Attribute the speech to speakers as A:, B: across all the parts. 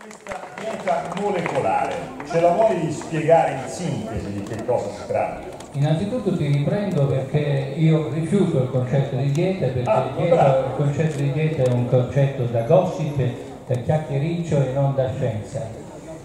A: questa dieta molecolare, ce la vuoi spiegare in sintesi di che cosa si tratta?
B: Innanzitutto ti riprendo perché io rifiuto il concetto di dieta perché
A: Ah,
B: il, dieta- il concetto di dieta è un concetto da gossip, da chiacchiericcio e non da scienza.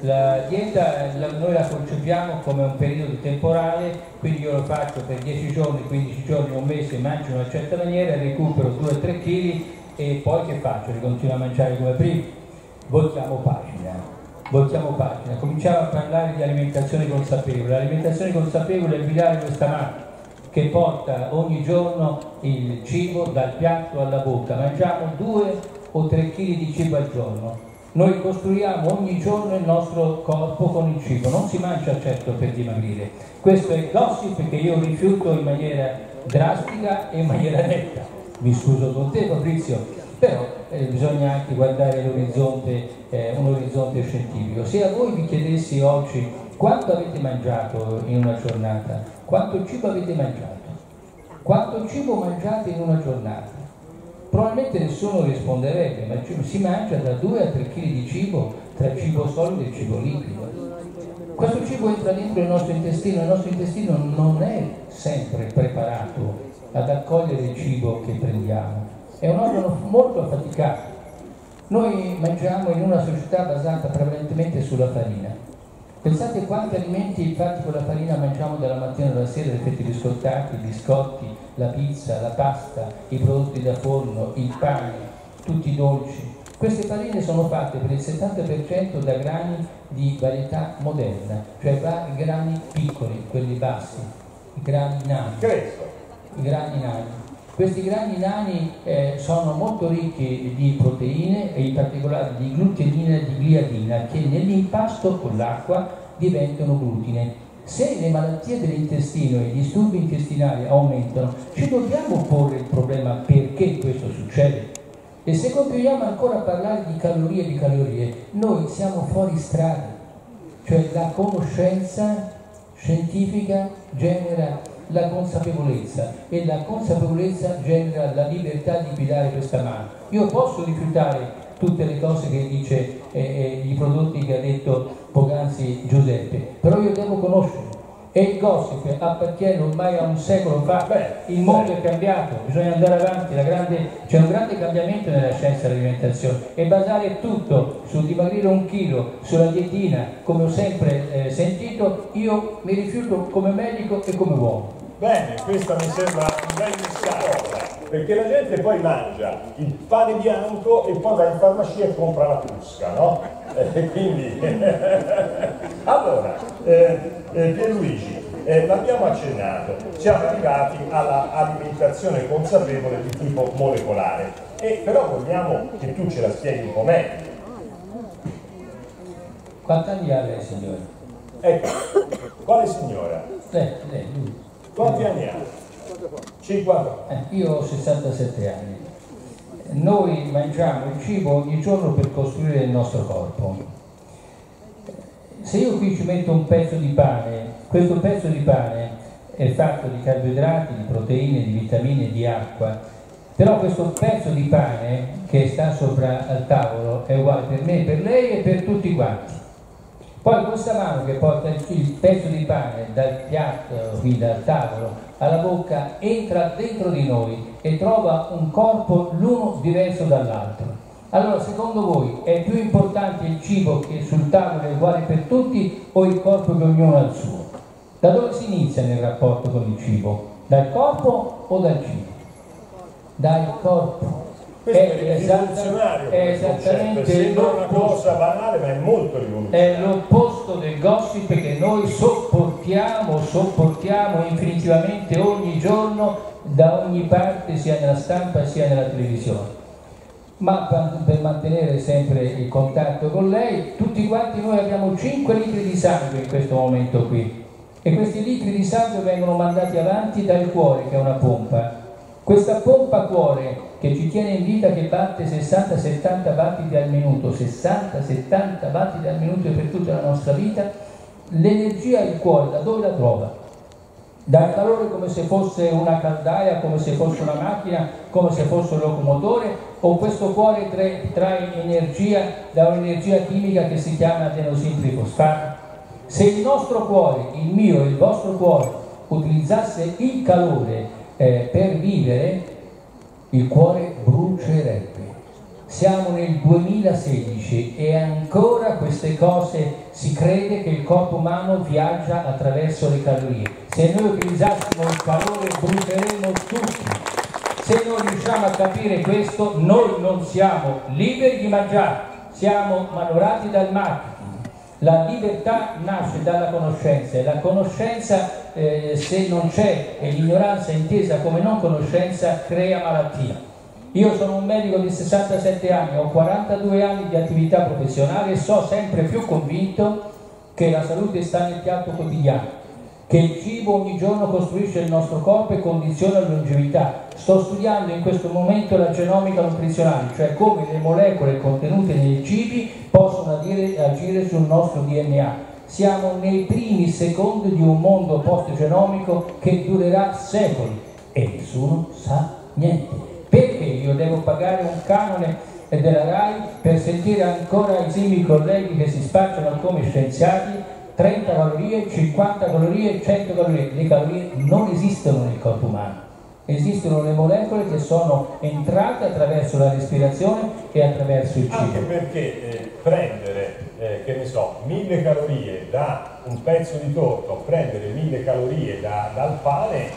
B: La dieta la- noi la concepiamo come un periodo temporale, quindi io lo faccio per 10 giorni, 15 giorni, un mese, mangio in una certa maniera, recupero 2-3 kg e poi che faccio? Ricontinuo a mangiare come prima? Voltiamo pagina, voltiamo pagina, cominciamo a parlare di alimentazione consapevole. L'alimentazione consapevole è binario questa mano che porta ogni giorno il cibo dal piatto alla bocca. Mangiamo 2 o 3 kg di cibo al giorno. Noi costruiamo ogni giorno il nostro corpo con il cibo, non si mangia certo per dimagrire. Questo è il gossip che io rifiuto in maniera drastica e in maniera netta. Mi scuso con te Fabrizio, però eh, bisogna anche guardare l'orizzonte, eh, un orizzonte scientifico. Se a voi vi chiedessi oggi quanto avete mangiato in una giornata, quanto cibo avete mangiato, quanto cibo mangiate in una giornata, probabilmente nessuno risponderebbe, ma si mangia da 2 a 3 kg di cibo tra cibo solido e cibo liquido. Questo cibo entra dentro il nostro intestino, il nostro intestino non è sempre preparato ad accogliere il cibo che prendiamo, è un organo molto affaticato. Noi mangiamo in una società basata prevalentemente sulla farina. Pensate quanti alimenti fatti con la farina mangiamo dalla mattina alla sera, i fetti biscottati, i biscotti, la pizza, la pasta, i prodotti da forno, il pane, tutti i dolci. Queste farine sono fatte per il 70% da grani di varietà moderna, cioè grani piccoli, quelli bassi, i grani nani i grani nani. Questi grani nani eh, sono molto ricchi di proteine e in particolare di glutenina e di gliadina che nell'impasto con l'acqua diventano glutine. Se le malattie dell'intestino e i disturbi intestinali aumentano, ci dobbiamo porre il problema perché questo succede. E se continuiamo ancora a parlare di calorie e di calorie, noi siamo fuori strada. Cioè la conoscenza scientifica genera la consapevolezza e la consapevolezza genera la libertà di guidare questa mano. Io posso rifiutare tutte le cose che dice eh, eh, i prodotti che ha detto poc'anzi Giuseppe, però io devo conoscere. E il gossip appartiene ormai a un secolo fa,
A: Beh,
B: il mondo è cambiato, bisogna andare avanti, c'è un grande cambiamento nella scienza dell'alimentazione e basare tutto sul dimagrire un chilo, sulla dietina, come ho sempre eh, sentito, io mi rifiuto come medico e come uomo.
A: Bene, questo mi sembra un bel messaggio, perché la gente poi mangia il pane bianco e poi va in farmacia e compra la crusca, no? E quindi... allora, eh, eh, Pierluigi, eh, l'abbiamo accennato, siamo arrivati all'alimentazione consapevole di tipo molecolare, e però vogliamo che tu ce la spieghi un po' meglio.
B: Quanti anni ha lei, signore?
A: Ecco, quale signora?
B: Lei, lei, lui.
A: Quanti anni ha? 50.
B: Eh, io ho 67 anni. Noi mangiamo il cibo ogni giorno per costruire il nostro corpo. Se io qui ci metto un pezzo di pane, questo pezzo di pane è fatto di carboidrati, di proteine, di vitamine, di acqua, però questo pezzo di pane che sta sopra al tavolo è uguale per me, per lei e per tutti quanti. Poi questa mano che porta il pezzo di pane dal piatto, qui dal tavolo, alla bocca, entra dentro di noi e trova un corpo l'uno diverso dall'altro. Allora, secondo voi è più importante il cibo che sul tavolo è uguale per tutti o il corpo che ognuno ha il suo? Da dove si inizia nel rapporto con il cibo? Dal corpo o dal cibo? Dal corpo.
A: Questo è,
B: esatta-
A: rivoluzionario
B: è esattamente
A: sembra una cosa banale ma è molto
B: È
A: rivoluzionario.
B: l'opposto del gossip che noi sopportiamo, sopportiamo infinitivamente ogni giorno da ogni parte, sia nella stampa sia nella televisione. Ma per mantenere sempre il contatto con lei, tutti quanti noi abbiamo 5 litri di sangue in questo momento qui e questi litri di sangue vengono mandati avanti dal cuore che è una pompa. Questa pompa cuore che ci tiene in vita che batte 60-70 battiti al minuto, 60-70 battiti al minuto per tutta la nostra vita, l'energia il cuore da dove la trova? dà calore come se fosse una caldaia, come se fosse una macchina, come se fosse un locomotore, o questo cuore trae, trae energia da un'energia chimica che si chiama adenosin? Se il nostro cuore, il mio e il vostro cuore, utilizzasse il calore eh, per vivere, il cuore brucierebbe. Siamo nel 2016 e ancora queste cose si crede che il corpo umano viaggia attraverso le calorie. Se noi utilizzassimo il calore bruceremmo tutti. Se non riusciamo a capire questo, noi non siamo liberi di mangiare, siamo manovrati dal marketing. La libertà nasce dalla conoscenza e la conoscenza, eh, se non c'è e l'ignoranza intesa come non conoscenza, crea malattia. Io sono un medico di 67 anni, ho 42 anni di attività professionale e so sempre più convinto che la salute sta nel piatto quotidiano, che il cibo ogni giorno costruisce il nostro corpo e condiziona la longevità. Sto studiando in questo momento la genomica nutrizionale, cioè come le molecole contenute nei cibi possono agire, agire sul nostro DNA. Siamo nei primi secondi di un mondo post-genomico che durerà secoli e nessuno sa niente. Perché io devo pagare un canone della RAI per sentire ancora esimi colleghi che si spacciano come scienziati 30 calorie, 50 calorie, 100 calorie. Le calorie non esistono nel corpo umano. Esistono le molecole che sono entrate attraverso la respirazione e attraverso il cibo.
A: Anche perché eh, prendere, eh, che ne so, mille calorie da un pezzo di torto, prendere mille calorie da, dal pane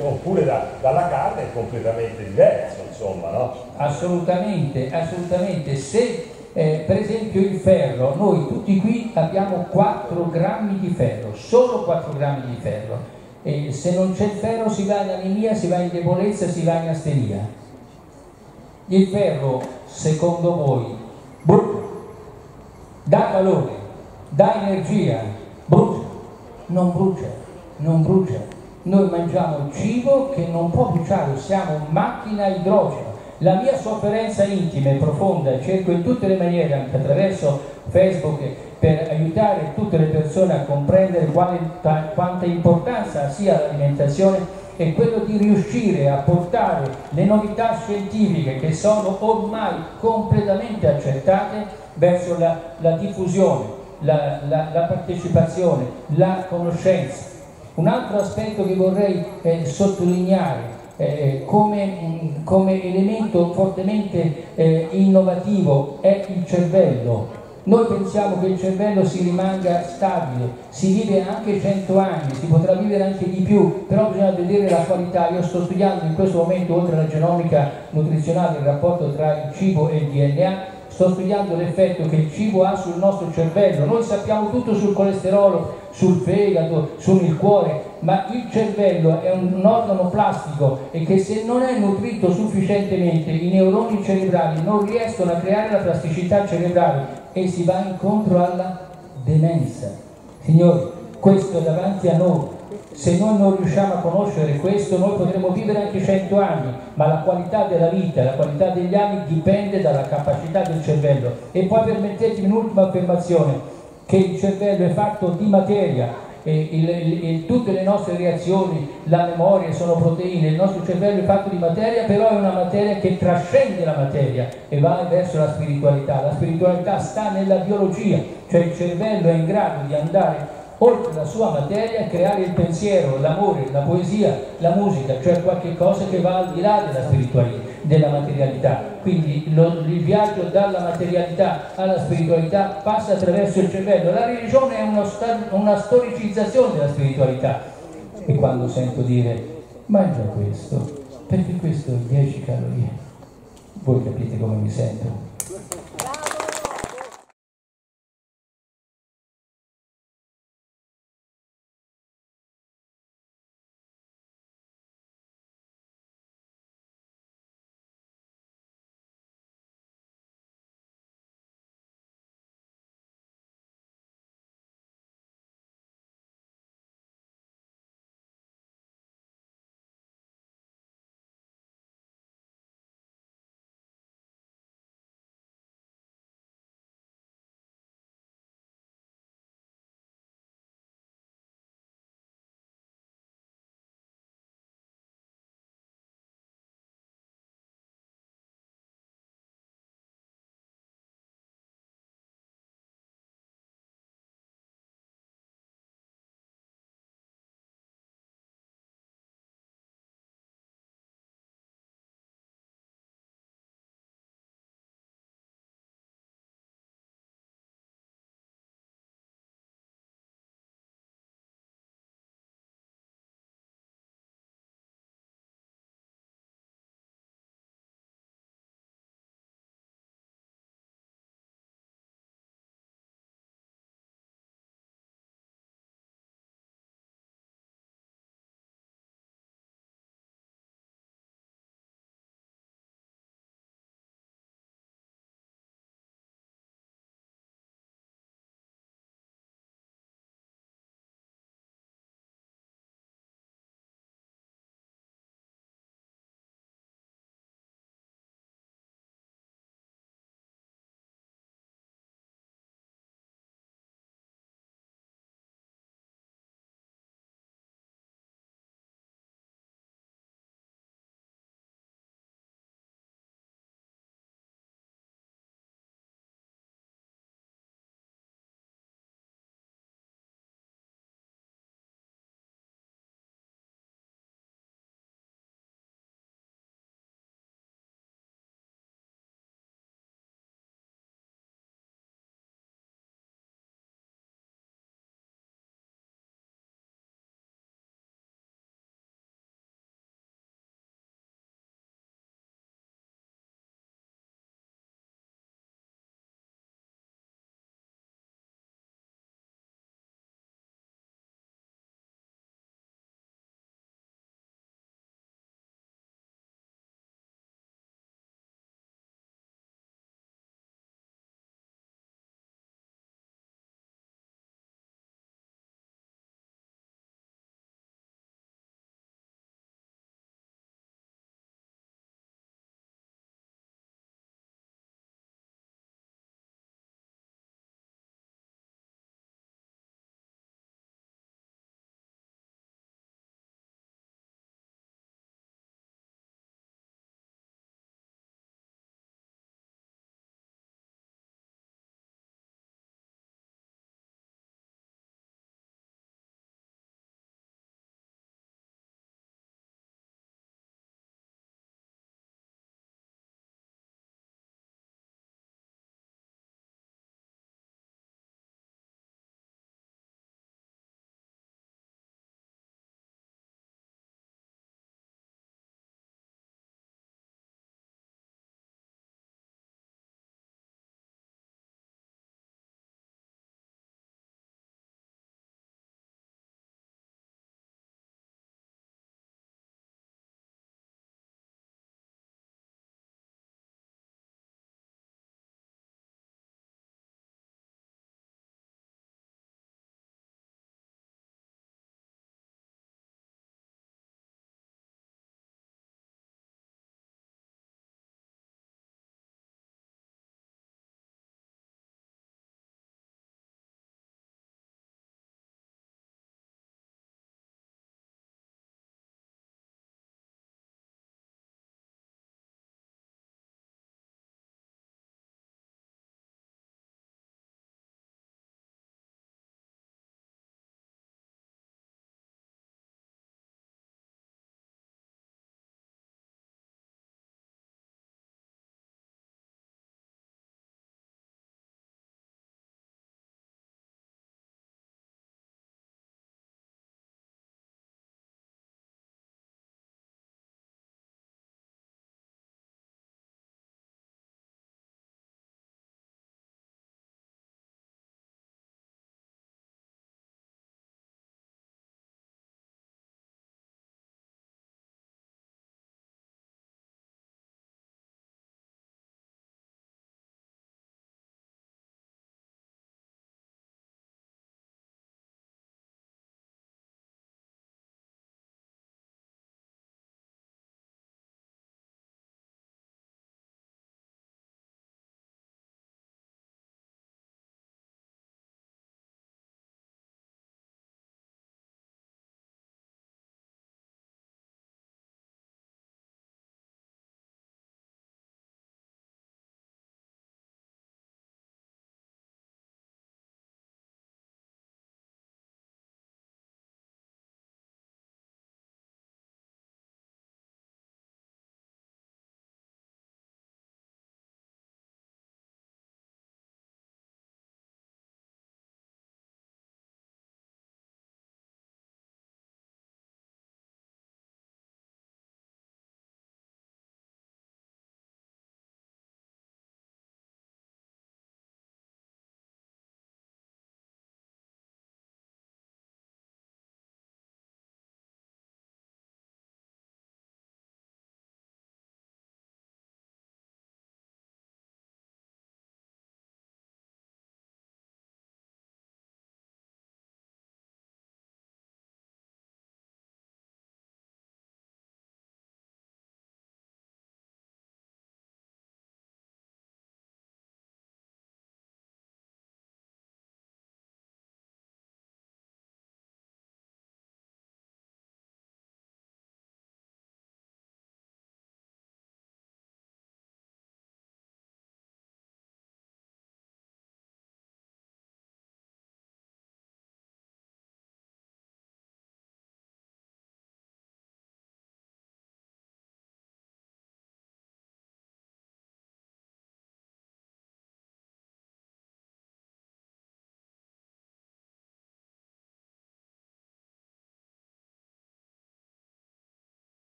A: oppure da, dalla carne è completamente diverso, insomma, no?
B: Assolutamente, assolutamente. Se eh, per esempio il ferro, noi tutti qui abbiamo 4 grammi di ferro, solo 4 grammi di ferro e se non c'è il ferro si va in anemia, si va in debolezza, si va in asteria. Il ferro, secondo voi, brucia, dà calore, dà energia, brucia, non brucia, non brucia. Noi mangiamo cibo che non può bruciare, siamo macchina idrogeno. La mia sofferenza intima e profonda, cerco in tutte le maniere, anche attraverso Facebook, per aiutare tutte le persone a comprendere quanta, quanta importanza sia l'alimentazione è quello di riuscire a portare le novità scientifiche che sono ormai completamente accettate verso la, la diffusione, la, la, la, partecipazione, la conoscenza. Un altro aspetto che vorrei eh, sottolineare eh, come, come, elemento fortemente eh, innovativo è il cervello noi pensiamo che il cervello si rimanga stabile, si vive anche 100 anni, si potrà vivere anche di più, però bisogna vedere la qualità. Io sto studiando in questo momento, oltre alla genomica nutrizionale, il rapporto tra il cibo e il DNA, sto studiando l'effetto che il cibo ha sul nostro cervello. Noi sappiamo tutto sul colesterolo, sul fegato, sul cuore, ma il cervello è un organo plastico e che se non è nutrito sufficientemente i neuroni cerebrali non riescono a creare la plasticità cerebrale e si va incontro alla demenza. Signori, questo è davanti a noi. Se noi non riusciamo a conoscere questo, noi potremo vivere anche 100 anni, ma la qualità della vita, la qualità degli anni dipende dalla capacità del cervello. E poi permettetemi un'ultima affermazione, che il cervello è fatto di materia, il, il, tutte le nostre reazioni, la memoria sono proteine, il nostro cervello è fatto di materia, però è una materia che trascende la materia e va verso la spiritualità. La spiritualità sta nella biologia, cioè il cervello è in grado di andare oltre la sua materia creare il pensiero, l'amore, la poesia, la musica, cioè qualche cosa che va al di là della spiritualità della materialità. Quindi lo, il viaggio dalla materialità alla spiritualità passa attraverso il cervello. La religione è uno, una storicizzazione della spiritualità. E quando sento dire mangia questo, perché questo è 10 calorie, voi capite come mi sento.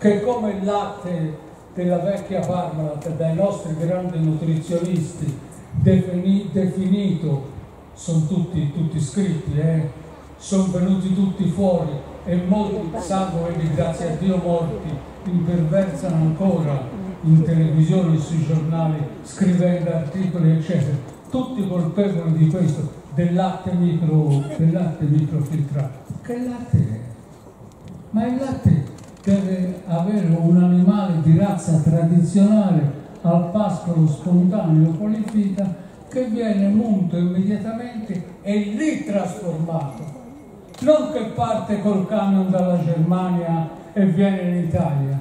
C: Che come il latte della vecchia Parmalat dai nostri grandi nutrizionisti defini, definito, sono tutti, tutti scritti, eh, sono venuti tutti fuori e molti sanno quelli grazie a Dio morti imperversano ancora in televisione, sui giornali, scrivendo articoli, eccetera, tutti colpevoli di questo, del latte, micro, del latte microfiltrato. Che latte è? Ma il latte deve avere un animale di razza tradizionale al pascolo spontaneo qualifica che viene munto immediatamente e lì trasformato. Non che parte col camion dalla Germania e viene in Italia.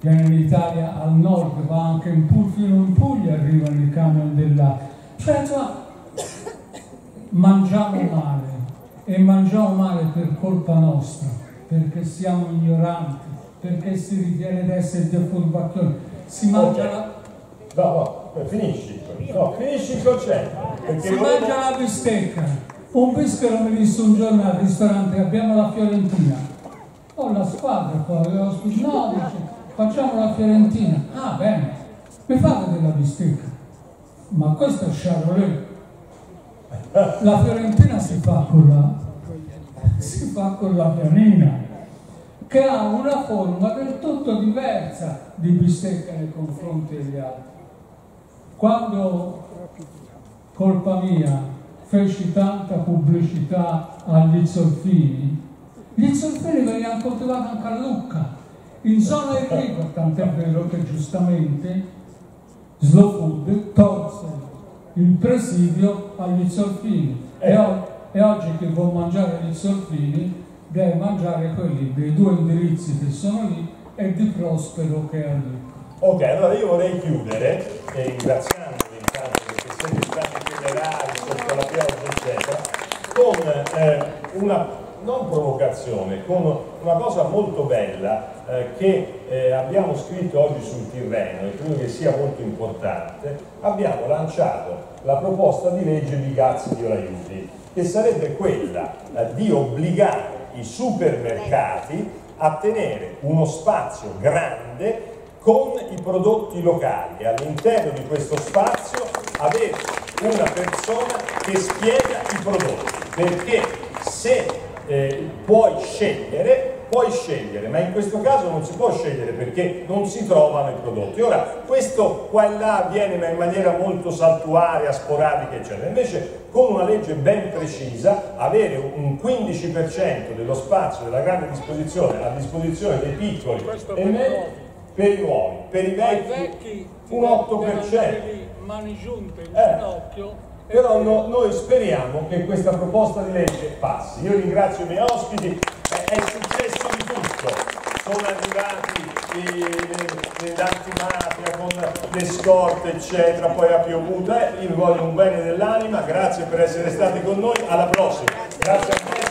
C: Viene in Italia al nord, va anche in Puglia, fino in Puglia arrivano i camion della... Cioè, mangiamo male e mangiamo male per colpa nostra, perché siamo ignoranti, perché si ritiene di essere furbacchioni. Si mangia la...
A: No, no, finisci. No, finisci il concetto.
C: Si mangia la bistecca. Un bischero mi disse un giorno al ristorante abbiamo la Fiorentina. Ho la squadra qua, avevo spiegato. No, dice, facciamo la Fiorentina. Ah, bene, mi fate della bistecca. Ma questo è Charolais. La Fiorentina si fa con la, si fa con la pianina, che ha una forma del tutto diversa di bistecca nei confronti degli altri. Quando, colpa mia, feci tanta pubblicità agli zolfini, gli zolfini venivano coltivati anche a Lucca, in zona Enrico, tant'è vero che giustamente Slow Food tolse il presidio agli zolfini e,
A: Eh.
C: E oggi chi vuole mangiare gli zolfini deve mangiare quelli dei due indirizzi che sono lì e di Prospero che è Lucca.
A: Ok, allora io vorrei chiudere eh, ringraziandovi intanto perché siete stati generali sotto la pioggia, eccetera, con eh, una non provocazione, con una cosa molto bella eh, che eh, abbiamo scritto oggi sul Tirreno e credo che sia molto importante. Abbiamo lanciato la proposta di legge di Gazzi di Olaiuti, che sarebbe quella di obbligare i supermercati a tenere uno spazio grande con i prodotti locali. E all'interno di questo spazio avere una persona che spiega i prodotti perché se eh, puoi scegliere puoi scegliere ma in questo caso non si può scegliere perché non si trovano i prodotti ora questo qua e là avviene ma in maniera molto saltuaria sporadica eccetera invece con una legge ben precisa avere un 15% dello spazio della grande disposizione a disposizione dei piccoli e
C: per i
A: medi per i nuovi, per i vecchi un
C: devono
A: 8%.
C: andare lì, mani giunte in
A: Eh.
C: ginocchio
A: Però no- noi speriamo che questa proposta di legge passi. Io ringrazio i miei ospiti, è, successo. Sono arrivati i- le, le antimafia con le scorte, eccetera, poi ha piovuto. Eh, io vi voglio un bene dell'anima, grazie per essere stati con noi, alla prossima. Grazie a tutti.